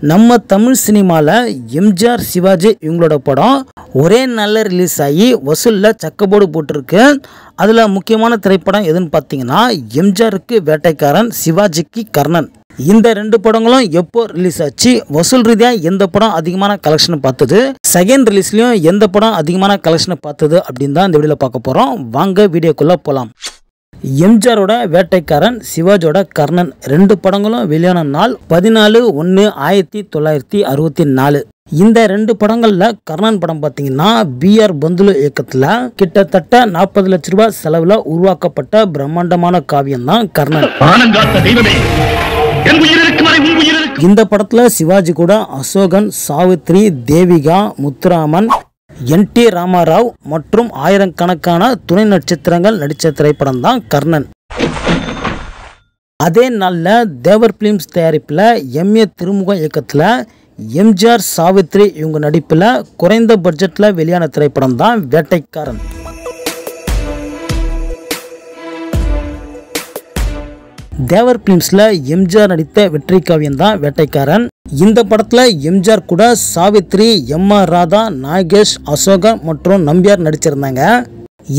நம்ம தமிழ் சினிமாவில் எம்ஜிஆர் சிவாஜி இவங்களோட படம் ஒரே நல்ல ரிலீஸ் ஆகி வசூலில் சக்கபோடு போட்டிருக்கு. அதில் முக்கியமான திரைப்படம் எதுன்னு பார்த்தீங்கன்னா எம்ஜிஆருக்கு வேட்டைக்காரன் சிவாஜிக்கு கர்ணன். இந்த ரெண்டு படங்களும் எப்போ ரிலீஸ் ஆச்சு? வசூல் ரீதியாக எந்த படம் அதிகமான கலெக்ஷன் பார்த்தது? செகண்ட் ரிலீஸ்லையும் எந்த படம் அதிகமான கலெக்ஷனை பார்த்தது? அப்படின்னு தான் இந்த வீடியோவில் பார்க்க போகிறோம் வாங்க வீடியோக்குள்ளே போகலாம் எம்ஜிஆரோட வேட்டைக்காரன் சிவாஜியோட கர்ணன். ரெண்டு படங்களும் வெளியான நாள் பதினாலு ஒன்று ஆயிரத்தி தொள்ளாயிரத்தி அறுபத்தி நாலு இந்த ரெண்டு படங்கள்ல கர்ணன் படம் பார்த்தீங்கன்னா பிஆர் பந்துலு இயக்கத்துல கிட்டத்தட்ட நாற்பது லட்ச ரூபாய் செலவுல உருவாக்கப்பட்ட பிரம்மாண்டமான காவியம் தான் கர்ணன் இந்த படத்துல சிவாஜி கூட அசோகன் சாவித்ரி தேவிகா முத்துராமன் என் டி ராமாராவ் மற்றும் ஆயிரக்கணக்கான துணை நட்சத்திரங்கள் நடித்த திரைப்படம் தான் கர்ணன். அதே நாளில் தேவர் பிலிம்ஸ் தயாரிப்பில் எம்ஏ திருமுகம் இயக்கத்தில் எம்ஜிஆர் சாவித்ரி இவங்க நடிப்பில் குறைந்த பட்ஜெட்டில் வெளியான திரைப்படம் தான் வேட்டைக்காரன். தேவர் பிலிம்ஸில் எம்ஜிஆர் நடித்த வெற்றி காவியம் தான் வேட்டைக்காரன். இந்த படத்தில் எம்ஜிஆர் கூட சாவித்ரி எம் ஆர் ராதா நாகேஷ் அசோகன் மற்றும் நம்பியார் நடிச்சிருந்தாங்க.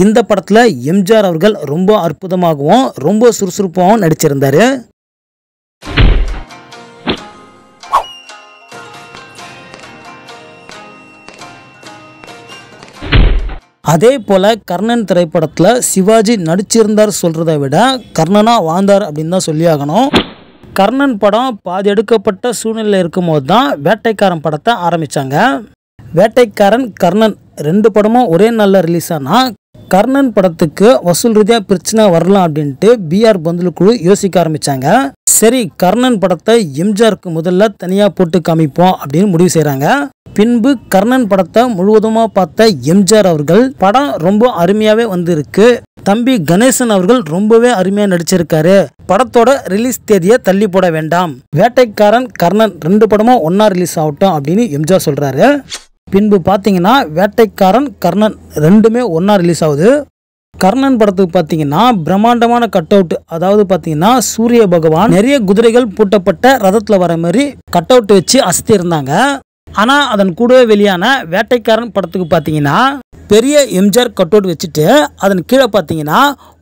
இந்த படத்தில் எம்ஜிஆர் அவர்கள் ரொம்ப அற்புதமாகவும் ரொம்ப சுறுசுறுப்பாகவும் நடிச்சிருந்தாரு. அதே போல் கர்ணன் திரைப்படத்தில் சிவாஜி நடிச்சிருந்தார் சொல்கிறத விட கர்ணனா வாழ்ந்தார் அப்படின்னு தான் சொல்லி ஆகணும் கர்ணன் படம் பாதி எடுக்கப்பட்ட சூழ்நிலையில் இருக்கும்போது தான் வேட்டைக்காரன் படத்தை ஆரம்பித்தாங்க வேட்டைக்காரன் கர்ணன் ரெண்டு படமும் ஒரே நாளில் ரிலீஸ் ஆனால் கர்ணன் படத்துக்கு வசூல் ரீதியாக பிரச்சனை வரலாம் அப்படின்ட்டு பிஆர் பந்துலு குழு யோசிக்க ஆரம்பித்தாங்க சரி கர்ணன் படத்தை எம்ஜிஆருக்கு முதல்ல தனியாக போட்டு காமிப்போம் அப்படின்னு முடிவு செய்கிறாங்க பின்பு கர்ணன் படத்தை முழுவதுமாக பார்த்த எம்ஜிஆர் அவர்கள் படம் ரொம்ப அருமையாகவே வந்திருக்கு. தம்பி கணேசன் அவர்கள் ரொம்பவே அருமையாக நடிச்சிருக்காரு. படத்தோட ரிலீஸ் தேதியை தள்ளி போட வேண்டாம். வேட்டைக்காரன் கர்ணன் ரெண்டு படமும் ஒன்றா ரிலீஸ் ஆகட்டும் அப்படின்னு எம்ஜிஆர் சொல்கிறாரு பின்பு பார்த்தீங்கன்னா வேட்டைக்காரன் கர்ணன் ரெண்டுமே ஒன்றா ரிலீஸ் ஆகுது. கர்ணன் படத்துக்கு பார்த்தீங்கன்னா பிரம்மாண்டமான கட் அவுட் அதாவது பார்த்தீங்கன்னா சூரிய பகவான் நிறைய குதிரைகள் பூட்டப்பட்ட ரதத்தில் வர மாதிரி கட் அவுட் வச்சு அசத்தி இருந்தாங்க ஆனால் அதன் கூடவே வெளியான வேட்டைக்காரன் படத்துக்கு பார்த்தீங்கன்னா பெரிய எம்ஜிஆர் கட் அவுட் வச்சுட்டு அதன் கீழே பார்த்தீங்கன்னா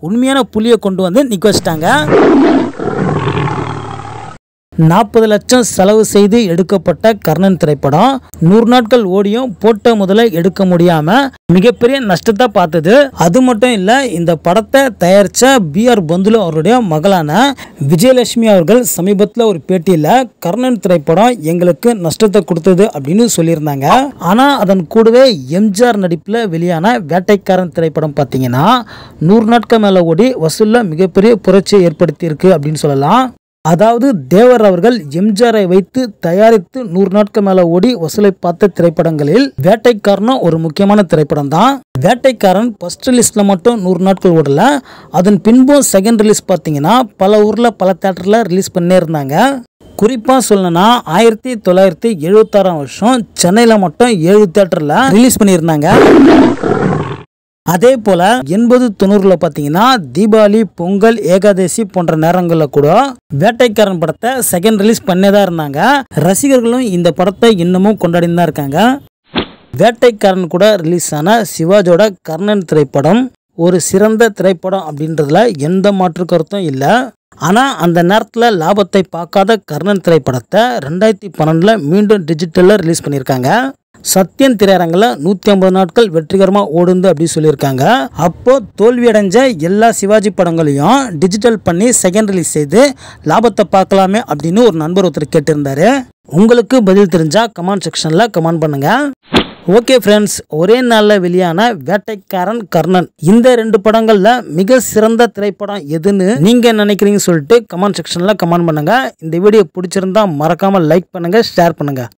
உண்மையான புலியை கொண்டு வந்து நிற்க வச்சிட்டாங்க. நாற்பது லட்சம் செலவு செய்து எடுக்கப்பட்ட கர்ணன் திரைப்படம். நூறு நாட்கள் ஓடியும் போட்ட முதல்ல எடுக்க முடியாம மிகப்பெரிய நஷ்டத்தை பார்த்தது. அது மட்டும் இல்ல இந்த படத்தை தயாரிச்ச பி ஆர் பந்துலு அவருடைய மகளான விஜயலட்சுமி அவர்கள் சமீபத்தில் ஒரு பேட்டியில கர்ணன் திரைப்படம் எங்களுக்கு நஷ்டத்தை கொடுத்தது அப்படின்னு சொல்லியிருந்தாங்க. ஆனா அதன் கூடவே எம்ஜிஆர் நடிப்பில் வெளியான வேட்டைக்காரன் திரைப்படம் பார்த்தீங்கன்னா நூறு நாட்கள் மேல ஓடி வசூல்ல மிகப்பெரிய புரட்சியை ஏற்படுத்தியிருக்கு அப்படின்னு சொல்லலாம். அதாவது தேவர் அவர்கள் எம்ஜிஆரை வைத்து தயாரித்து நூறு நாட்கள் மேல ஓடி வசூலை பார்த்த திரைப்படங்களில் வேட்டைக்காரனும் ஒரு முக்கியமான திரைப்படம் தான். வேட்டைக்காரன் ஃபர்ஸ்ட் ரிலீஸ்ல மட்டும் நூறு நாட்கள் ஓடல. அதன் பின்பும் செகண்ட் ரிலீஸ் பார்த்தீங்கன்னா பல ஊர்ல பல தேட்டர்ல ரிலீஸ் பண்ணே இருந்தாங்க. குறிப்பாக சொல்லணும்னா ஆயிரத்தி தொள்ளாயிரத்தி எழுபத்தாறாம் வருஷம் சென்னையில் மட்டும் ஏழு தேட்டரில் ரிலீஸ் பண்ணியிருந்தாங்க. அதே போல எண்பது தொண்ணூறுல பாத்தீங்கன்னா தீபாவளி பொங்கல் ஏகாதசி போன்ற நேரங்களில் கூட வேட்டைக்காரன் படத்தை செகண்ட் ரிலீஸ் பண்ணே தான் இருந்தாங்க. ரசிகர்களும் இந்த படத்தை இன்னமும் கொண்டாடி தான் இருக்காங்க. வேட்டைக்காரன் கூட ரிலீஸ் ஆன சிவாஜோட கர்ணன் திரைப்படம் ஒரு சிறந்த திரைப்படம் அப்படின்றதுல எந்த மாற்று கருத்தும் இல்லை. ஆனால் அந்த நேரத்தில் லாபத்தை பார்க்காத கர்ணன் திரைப்படத்தை ரெண்டாயிரத்தி பன்னெண்டில் மீண்டும் டிஜிட்டலில் ரிலீஸ் பண்ணியிருக்காங்க. சத்யன் திரையரங்கில் நூற்றி ஐம்பது நாட்கள் வெற்றிகரமாக ஓடுந்து அப்படின்னு சொல்லியிருக்காங்க. அப்போது தோல்வியடைஞ்ச எல்லா சிவாஜி படங்களையும் டிஜிட்டல் பண்ணி செகண்ட் ரிலீஸ் செய்து லாபத்தை பார்க்கலாமே அப்படின்னு ஒரு நண்பர் ஒருத்தர் கேட்டிருந்தாரு. உங்களுக்கு பதில் தெரிஞ்சால் கமெண்ட் செக்ஷனில் கமெண்ட் பண்ணுங்கள் ஓகே ஃப்ரெண்ட்ஸ் ஒரே நாளில் வெளியான வேட்டைக்காரன் கர்ணன். இந்த ரெண்டு படங்களில் மிக சிறந்த திரைப்படம் எதுன்னு நீங்கள் நினைக்கிறீங்கன்னு சொல்லிட்டு கமெண்ட் செக்ஷனில் கமெண்ட் பண்ணுங்கள் இந்த வீடியோ பிடிச்சிருந்தா மறக்காமல் லைக் பண்ணுங்கள் ஷேர் பண்ணுங்கள்